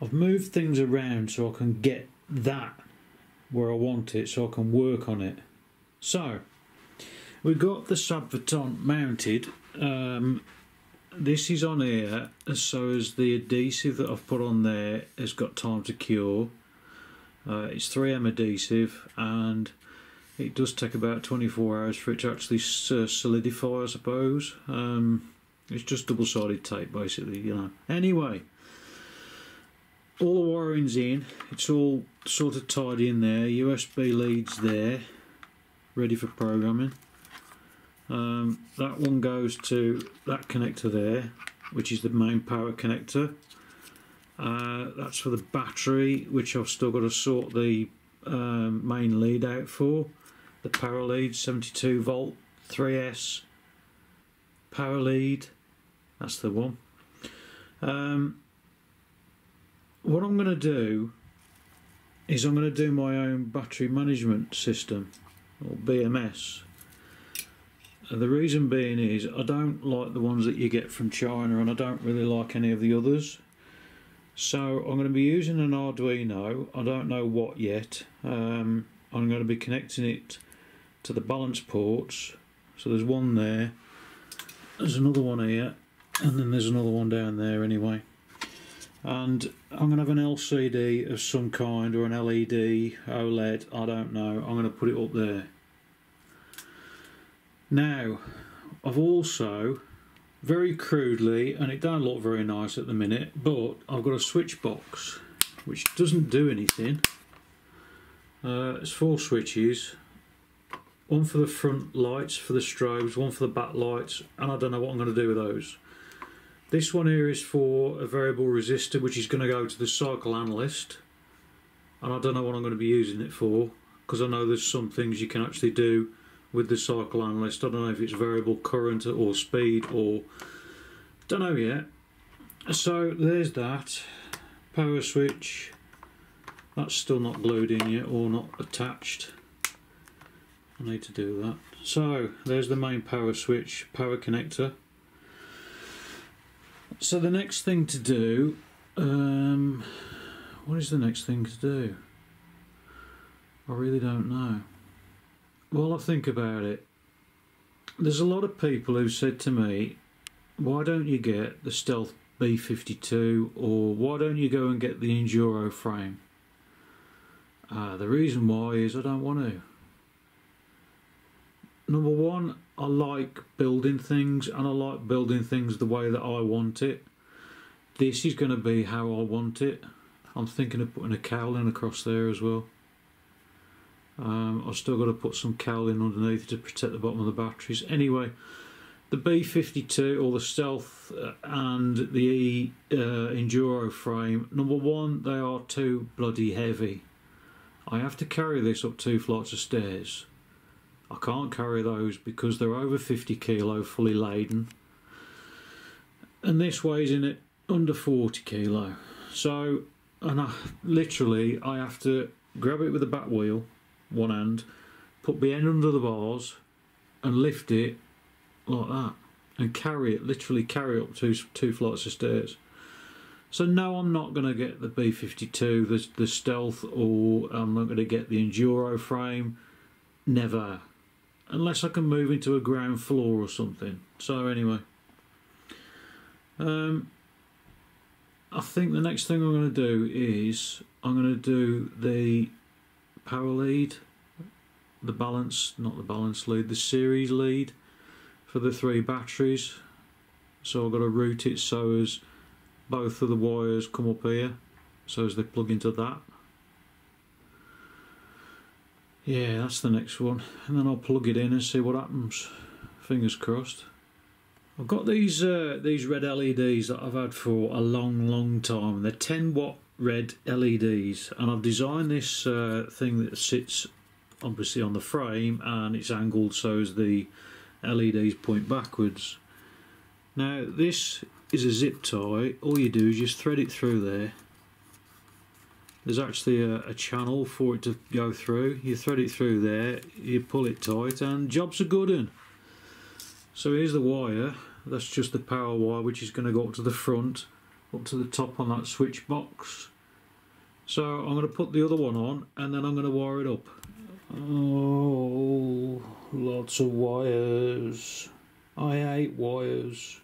I've moved things around so I can get that where I want it so I can work on it. So, we've got the Sabvoton mounted. Um, this is on here so as the adhesive that I've put on there has got time to cure. Uh, it's 3M adhesive and it does take about 24 hours for it to actually uh, solidify I suppose. Um, it's just double sided tape basically, you know. Anyway, all the wiring's in, it's all sort of tied in there, USB leads there, ready for programming. Um, that one goes to that connector there, which is the main power connector. Uh, that's for the battery, which I've still got to sort the um, main lead out for. The power lead, 72 volt, 3S power lead. That's the one. Um, what I'm going to do is I'm going to do my own battery management system, or BMS. And the reason being is I don't like the ones that you get from China and I don't really like any of the others. So I'm going to be using an Arduino, I don't know what yet. Um, I'm going to be connecting it to the balance ports. So there's one there, there's another one here, and then there's another one down there anyway. And I'm going to have an LCD of some kind or an LED, OLED, I don't know. I'm going to put it up there. Now, I've also very crudely, and it don't look very nice at the minute, but I've got a switch box which doesn't do anything. Uh, it's four switches, one for the front lights for the strobes, one for the back lights, and I don't know what I'm going to do with those. This one here is for a variable resistor which is going to go to the cycle analyst, and I don't know what I'm going to be using it for because I know there's some things you can actually do with the cycle analyst. I don't know if it's variable current or speed or don't know yet. So there's that power switch. That's still not glued in yet or not attached. I need to do that. So there's the main power switch, power connector. So the next thing to do, um, what is the next thing to do? I really don't know. Well, I think about it. There's a lot of people who said to me, why don't you get the Stealth B52 or why don't you go and get the Enduro frame? Uh, the reason why is I don't want to. Number one, I like building things and I like building things the way that I want it. This is going to be how I want it. I'm thinking of putting a cowling across there as well. Um, I've still got to put some cowling underneath to protect the bottom of the batteries. Anyway, the B52 or the Stealth uh, and the E uh, Enduro frame, number one, they are too bloody heavy. I have to carry this up two flights of stairs. I can't carry those because they're over 50 kilo fully laden. And this weighs in at under 40 kilo. So, and I literally, I have to grab it with the back wheel one hand, put the end under the bars, and lift it like that, and carry it, literally carry up two two flights of stairs. So no, I'm not going to get the B52, the the Stealth, or I'm not going to get the Enduro frame. Never, unless I can move into a ground floor or something. So anyway, um, I think the next thing I'm going to do is I'm going to do the power lead, the balance, not the balance lead, the series lead for the three batteries. So I've got to route it so as both of the wires come up here, so as they plug into that. Yeah, that's the next one. And then I'll plug it in and see what happens. Fingers crossed. I've got these uh, these red LEDs that I've had for a long, long time. They're 10 watt red LEDs and I've designed this uh, thing that sits obviously on the frame and it's angled so as the LEDs point backwards. Now this is a zip tie, all you do is just thread it through there. There's actually a, a channel for it to go through, you thread it through there, you pull it tight and job's a good one. So here's the wire, that's just the power wire which is going to go up to the front up to the top on that switch box. So I'm going to put the other one on and then I'm going to wire it up. Oh, lots of wires. I hate wires.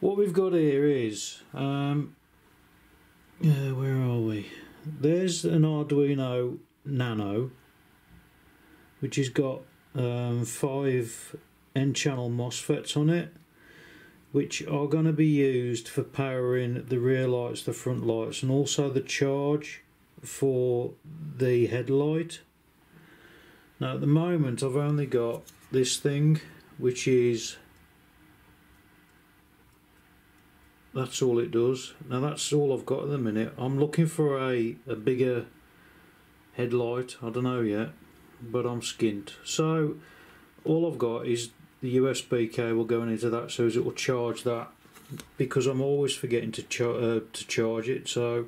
What we've got here is, um, yeah, where are we? There's an Arduino Nano, which has got um, five N-channel MOSFETs on it, which are going to be used for powering the rear lights, the front lights, and also the charge for the headlight. Now at the moment I've only got this thing, which is that's all it does. Now that's all I've got at the minute. I'm looking for a, a bigger headlight. I don't know yet, but I'm skint. So all I've got is the USB cable going into that so it will charge that because I'm always forgetting to, char uh, to charge it. So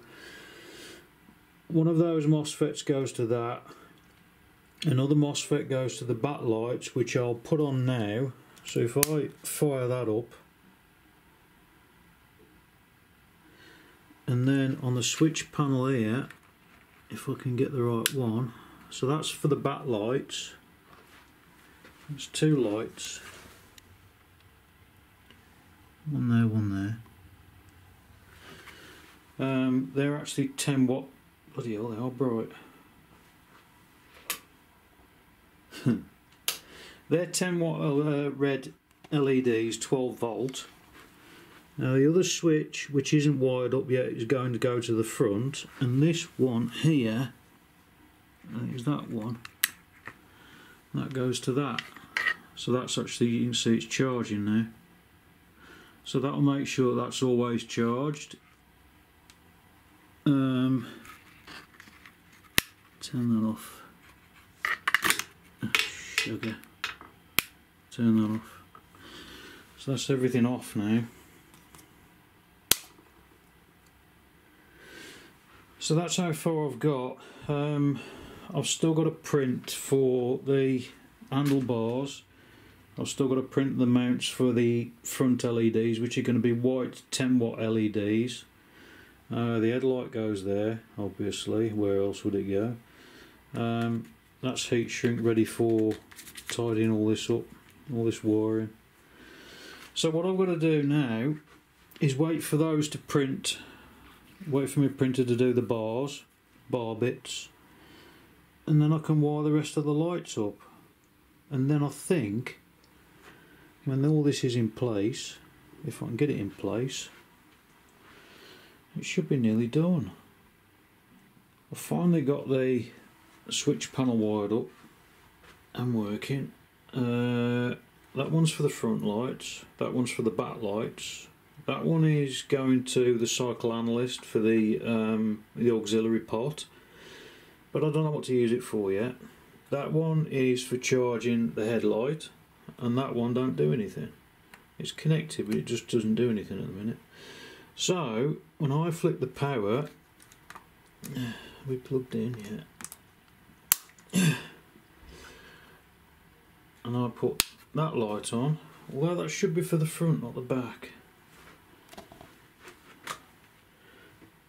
one of those MOSFETs goes to that. Another MOSFET goes to the backlights, which I'll put on now. So if I fire that up, and then on the switch panel here if I can get the right one. So that's for the back lights. There's two lights. One there one there. Um, they're actually 10 watt. Bloody hell they are bright. They're 10 watt uh, red LEDs 12 volt now the other switch, which isn't wired up yet, is going to go to the front, and this one here, is that one, that goes to that. So that's actually, you can see it's charging now. So that'll make sure that's always charged. Um, turn that off. Sugar. Turn that off. So that's everything off now. So that's how far I've got. Um, I've still got a print for the handlebars. I've still got to print the mounts for the front LEDs, which are going to be white 10 watt LEDs. Uh, the headlight goes there, obviously. Where else would it go? Um, that's heat shrink ready for tidying all this up, all this wiring. So what I've got to do now is wait for those to print wait for my printer to do the bars, bar bits, and then I can wire the rest of the lights up. And then I think when all this is in place, if I can get it in place, it should be nearly done. I finally got the switch panel wired up and working. Uh, that one's for the front lights, that one's for the back lights, that one is going to the cycle analyst for the um, the auxiliary pot, but I don't know what to use it for yet. That one is for charging the headlight, and that one don't do anything. It's connected, but it just doesn't do anything at the minute. So when I flick the power, we plugged in yet, and I put that light on. Well, that should be for the front, not the back.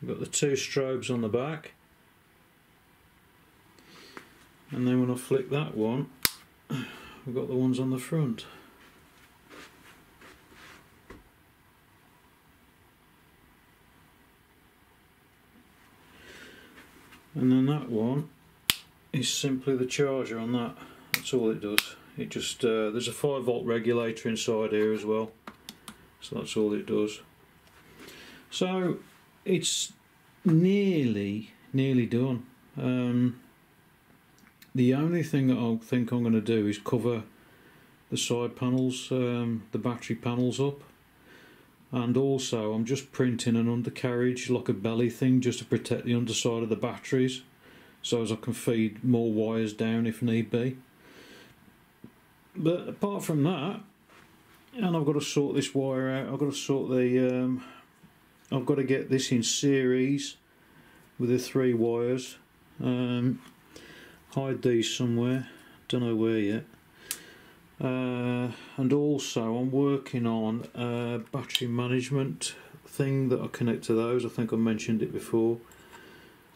We've got the two strobes on the back. And then when I flick that one, we've got the ones on the front. And then that one is simply the charger on that. That's all it does. It just uh, there's a 5 volt regulator inside here as well. So that's all it does. So it's nearly nearly done. Um, the only thing that I think I'm going to do is cover the side panels, um, the battery panels up, and also I'm just printing an undercarriage like a belly thing just to protect the underside of the batteries, so as I can feed more wires down if need be. But apart from that, and I've got to sort this wire out. I've got to sort the um, I've got to get this in series with the three wires um, hide these somewhere don't know where yet uh, and also I'm working on a battery management thing that I connect to those. I think I mentioned it before.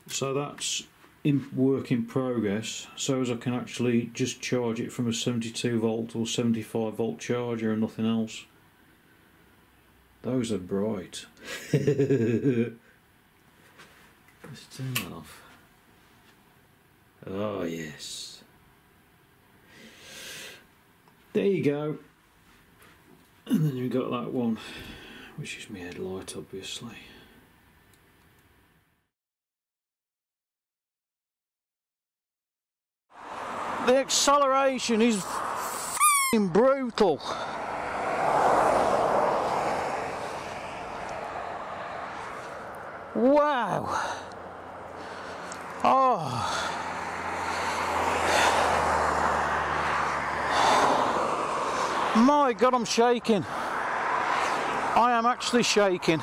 So that's in work in progress. So as I can actually just charge it from a 72 volt or 75 volt charger and nothing else. Those are bright. Let's turn that off. Oh yes. There you go. And then you've got that one, which is my headlight obviously. The acceleration is brutal. Wow. Oh. My God, I'm shaking. I am actually shaking.